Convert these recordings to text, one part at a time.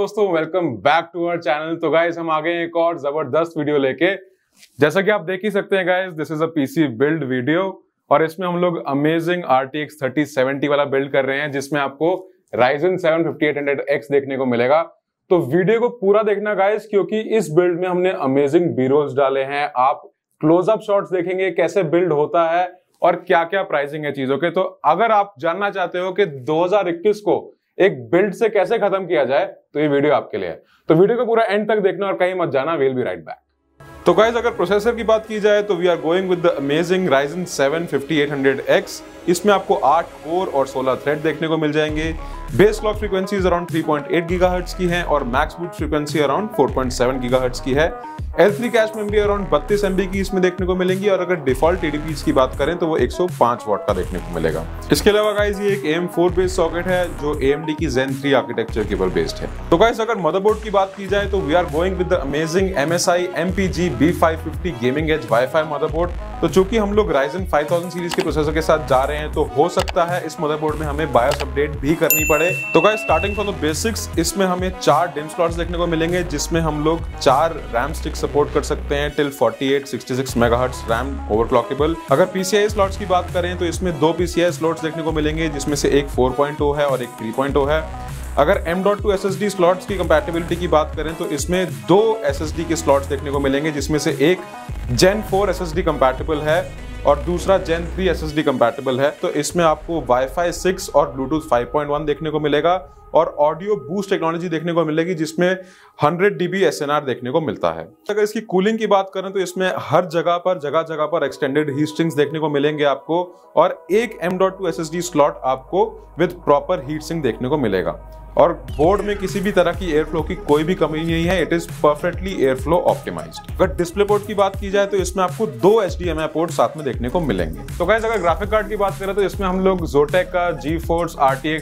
दोस्तों welcome back to our channel तो guys हम आ गए एक और ज़बरदस्त वीडियो लेके। जैसा कि आप देख ही सकते हैं guys this is a PC build video और इसमें हम लोग अमेजिंग RTX 3070 वाला बिल्ड कर रहे हैं, जिसमें आपको Ryzen 7 5800X देखने को मिलेगा। तो वीडियो को पूरा देखना गाइस क्योंकि इस बिल्ड में हमने अमेजिंग बीरोल्स डाले हैं। आप क्लोजअप शॉट्स देखेंगे कैसे बिल्ड होता है और क्या क्या प्राइसिंग है चीज़ों के। तो अगर आप जानना चाहते हो कि 2021 को एक बिल्ड से कैसे खत्म किया जाए तो ये वीडियो आपके लिए है। तो वीडियो को पूरा एंड तक देखना और कहीं मत जाना विल बी राइट बैक तो गाइज़ अगर प्रोसेसर की बात की जाए तो we are going with the amazing Ryzen 7 5800X इसमें आपको 8 कोर और 16 थ्रेड देखने को मिल जाएँगे। Base clock frequencies around 3.8 gigahertz की हैं और max boost frequency around 4.7 gigahertz की है। L3 cash memory around 32 MB की इसमें देखने को मिलेंगी और अगर डिफ़ॉल्ट टीडीपीज की बात करें तो वो 105 वॉट का देखने को मिलेगा। इसके अलावा गाइज़ ये एक एम फोर बेस्ड सॉकेट है जो AMD की जेन थ्री आर्किटेक्चर के ऊपर बेस्ड है। तो गाइज़ अगर मदरबोर्ड की बात की जाए तो we are going with the amazing M S I M P MPG B550 gaming edge wifi motherboard तो चूँकि हम लोग Ryzen 5000 सीरीज़ के प्रोसेसर के साथ जा रहे हैं तो हो सकता है इस मदरबोर्ड में हमें बायोस अपडेट भी करनी पड़े। तो guys starting from the basics इसमें हमें चार डिम स्लॉट्स देखने को मिलेंगे, जिसमें हम लोग चार रैम स्टिक सपोर्ट कर सकते हैं टिल 48 66 मेगाहर्ट्ज रैम ओवरक्लॉकेबल अगर पीसीआई स्लॉट्स की बात करें तो इसमें दो पीसीआई स्लॉट्स देखने को मिलेंगे, जिसमें से एक 4.0 है और एक 3.0 है। अगर M.2 SSD स्लॉट्स की कंपैटिबिलिटी की बात करें तो इसमें दो SSD के स्लॉट्स देखने को मिलेंगे, जिसमें से एक Gen 4 SSD कंपैटिबल है और दूसरा Gen 3 SSD कंपैटिबल है। तो इसमें आपको Wi-Fi 6 और Bluetooth 5.1 देखने को मिलेगा और ऑडियो बूस्ट टेक्नोलॉजी देखने को मिलेगी, जिसमें 100 डीबी एसएनआर देखने को मिलता है। अगर इसकी कूलिंग की बात करें तो इसमें हर जगह पर जगह जगह पर एक्सटेंडेड हीट सिंक्स देखने को मिलेंगे आपको और एक M.2 SSD स्लॉट आपको विद प्रॉपर हीट सिंक देखने को मिलेगा। और बोर्ड में किसी भी तरह की एयर फ्लो की कोई भी कमी नहीं है it is perfectly air flow optimise अगर डिस्प्ले पोर्ट की बात की जाए तो इसमें आपको दो एच डी पोर्ट साथ में देखने को मिलेंगे। तो गाइज़ अगर ग्राफिक कार्ड की बात करें तो इसमें हम लोग जोटेक का जी फोर्स आर टी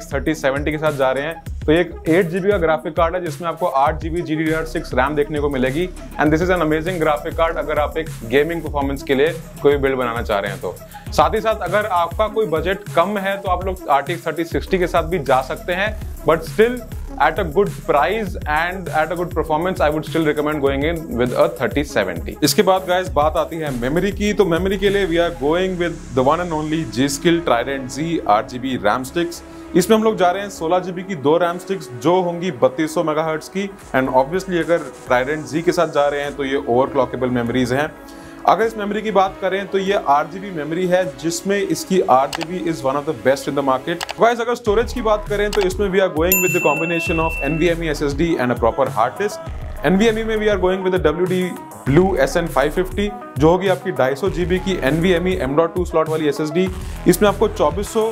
के साथ जा रहे हैं। तो एक एट जीबी का ग्राफिक कार्ड है, जिसमें आपको आठ GB G D six RAM देखने को मिलेगी। And this is an amazing graphic card अगर आप एक गेमिंग परफॉर्मेंस के लिए कोई बिल्ड बनाना चाह रहे हैं तो। साथ ही साथ अगर आपका कोई बजट कम है तो आप लोग आर टी थर्टी सिक्सटी के साथ भी जा सकते हैं but still at a good price and at a good performance I would still recommend going in with a 3070 इसके बाद गाइस बात आती है मेमोरी की। तो मेमोरी के लिए we are going with the one and only G skill trident G R G RAM sticks इसमें हम लोग जा रहे हैं सोलह जीबी की दो रैम स्टिक्स जो होंगी बत्तीस सौ मेगा की। एंड ऑब्वियसली अगर ट्राइडेंट जी के साथ जा रहे हैं तो ये ओवर क्लॉकेबल मेमरीज हैं। अगर इस मेमोरी की बात करें तो ये आठ जीबी मेमोरी है, जिसमें इसकी आठ is one of the best in the market wise अगर स्टोरेज की बात करें तो इसमें we are going with the combination of NVMe SSD and a proper hard disk NVMe में we are going with W D blue S N five fifty जो होगी आपकी ढाई सौ जीबी की NVMe M.2 स्लॉट वाली एस एस डी इसमें आपको चौबीस सौ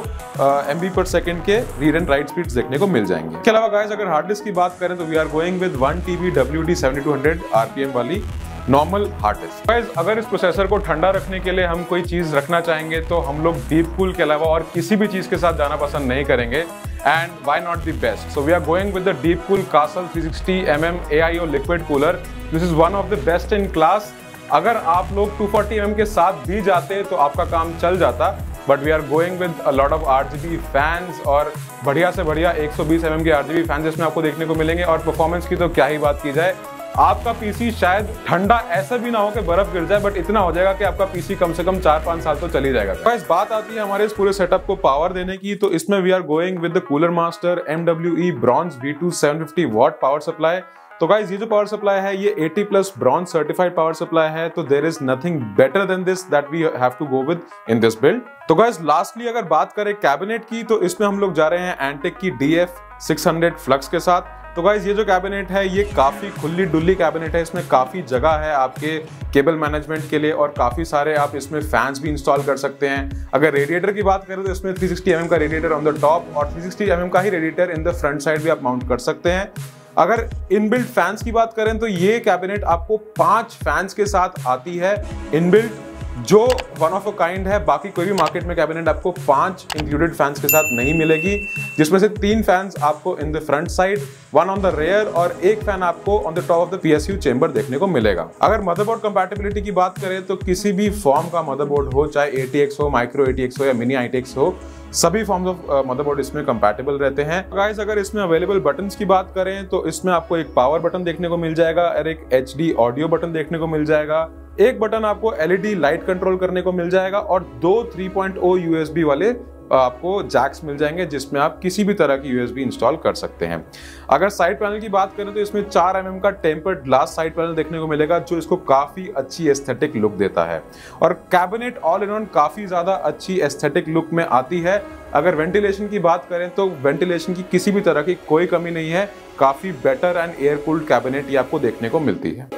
एम बी पर सेकंड के रीड एंड राइट स्पीड देखने को मिल जाएँगे। इसके अलावा गाइस अगर हार्ड डिस्क की बात करें तो we are going with 1 TB WD 7200 RPM वाली नॉर्मल डिस्क गाइस अगर इस प्रोसेसर को ठंडा रखने के लिए हम कोई चीज़ रखना चाहेंगे तो हम लोग डीप कूल के अलावा और किसी भी चीज़ के साथ जाना पसंद नहीं करेंगे। And why and why not the best? So we are going with the deep cool castle 360 mm aio liquid cooler. This is one of the best in class. अगर आप लोग 240 mm के साथ भी जाते तो आपका काम चल जाता। But we are going with a lot of R G fans और बढ़िया से बढ़िया 120 mm के आर जी बी फैंस इसमें आपको देखने को मिलेंगे। और परफॉर्मेंस की तो क्या ही बात की जाए। आपका पीसी शायद ठंडा ऐसा भी ना हो कि बर्फ़ गिर जाए बट इतना हो जाएगा कि आपका पीसी कम से कम चार पाँच साल तो चली जाएगा। तो इस बात आती है हमारे इस पूरे सेटअप को पावर देने की तो इसमें we are going with the cooler master M W E bronze V two seven fifty watt power supply तो गाइज़ ये जो पावर सप्लाई है, ये 80 plus bronze certified power supply है तो there is nothing better than this that we have to go with in this build तो guys lastly अगर बात करें कैबिनेट की तो इसमें हम लोग जा रहे हैं एंटेक की D F six hundred flux के साथ। तो गाइज़ ये जो कैबिनेट है, ये काफ़ी खुली डुल्ली कैबिनेट है। इसमें काफ़ी जगह है आपके केबल मैनेजमेंट के लिए और काफ़ी सारे आप इसमें फैंस भी इंस्टॉल कर सकते हैं। अगर रेडिएटर की बात करें तो इसमें 360 सिक्सटी mm का रेडिएटर ऑन द टॉप और 360 सिक्सटी mm का ही radiator in the front side भी आप माउंट कर सकते हैं। अगर इनबिल्ट फैंस की बात करें तो ये कैबिनेट आपको पाँच फैंस के साथ आती है। इनबिल्ट जो वन ऑफ़ अ काइंड है, बाकी कोई भी मार्केट में कैबिनेट आपको पाँच इंक्लूडेड फैंस के साथ नहीं मिलेगी, जिसमें से तीन फैंस आपको in the front side one on the rear और एक फ़ैन आपको on the top of the PSU chamber देखने को मिलेगा। अगर मदरबोर्ड कंपैटिबिलिटी की बात करें तो किसी भी फॉर्म का मदरबोर्ड हो, चाहे एटीएक्स हो माइक्रो एटीएक्स हो या मिनी आईटीएक्स हो, सभी फॉर्म्स ऑफ़ मदरबोर्ड इसमें कंपैटिबल रहते हैं। गाइस अगर इसमें अवेलेबल बटन्स की बात करें तो इसमें आपको एक पावर बटन देखने को मिल जाएगा और एक एच ऑडियो बटन देखने को मिल जाएगा। एक बटन आपको एलईडी लाइट कंट्रोल करने को मिल जाएगा और दो 3.0 यूएसबी वाले आपको जैक्स मिल जाएँगे जिसमें आप किसी भी तरह की यूएसबी इंस्टॉल कर सकते हैं। अगर साइड पैनल की बात करें तो इसमें 4 एम mm का टेम्पर्ड ग्लास साइड पैनल देखने को मिलेगा जो इसको काफ़ी अच्छी एस्थेटिक लुक देता है। और कैबिनेट ऑल इन ऑन काफ़ी ज़्यादा अच्छी एस्थेटिक लुक में आती है। अगर वेंटिलेशन की बात करें तो वेंटिलेशन की किसी भी तरह की कोई कमी नहीं है। काफ़ी better and air cooled cabinet ये आपको देखने को मिलती है।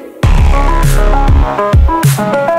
Thank you.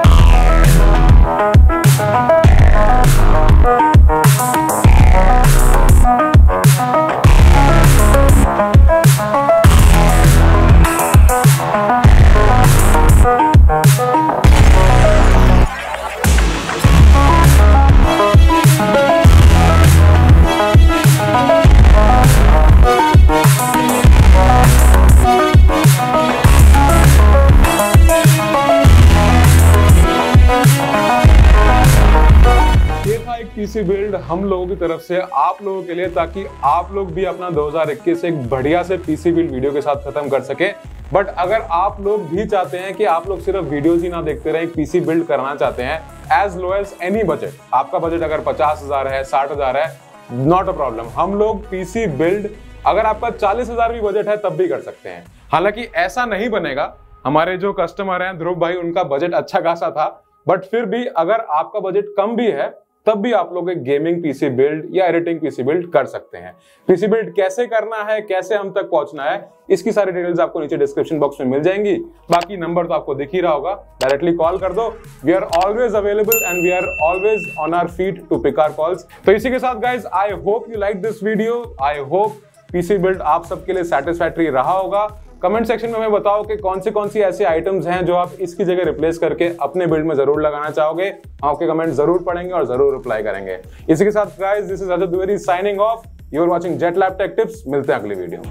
पीसी बिल्ड हम लोगों की तरफ़ से, आप लोगों के लिए, ताकि आप लोग भी अपना 2021 एक बढ़िया से पीसी बिल्ड वीडियो के साथ खत्म कर सके। बट अगर आप लोग भी चाहते हैं कि आप लोग सिर्फ़ वीडियोज़ ही ना देखते रहे पीसी बिल्ड करना चाहते हैं as low as any budget आपका बजट अगर पचास हज़ार है, साठ हज़ार है नॉट अ प्रॉब्लम हम लोग पीसी बिल्ड अगर आपका चालीस हज़ार भी बजट है, तब भी कर सकते हैं। हालाँकि ऐसा नहीं बनेगा। हमारे जो कस्टमर हैं, ध्रुव भाई, उनका बजट अच्छा खासा था। बट फिर भी अगर आपका बजट कम भी है तब भी आप लोग एक गेमिंग पीसी बिल्ड या एडिटिंग पीसी बिल्ड कर सकते हैं। पीसी बिल्ड कैसे करना है, कैसे हम तक पहुँचना है, इसकी सारी डिटेल्स आपको नीचे डिस्क्रिप्शन बॉक्स में मिल जाएँगी। बाकी नंबर तो आपको दिख ही रहा होगा डायरेक्टली कॉल कर दो। We are always available and we are always on our feet to pick our calls तो इसी के साथ guys I hope you like this video I hope PC build आप सबके लिए सेटिस्फैक्ट्री रहा होगा। कमेंट सेक्शन में हमें बताओ कि कौन सी कौन सी ऐसे आइटम्स हैं जो आप इसकी जगह रिप्लेस करके अपने बिल्ड में ज़रूर लगाना चाहोगे। आपके कमेंट ज़रूर पढ़ेंगे और ज़रूर रिप्लाई करेंगे। इसी के साथ guys this is Ajay Dwivedi signing off you are watching jet lab tech tips मिलते हैं अगली वीडियो में.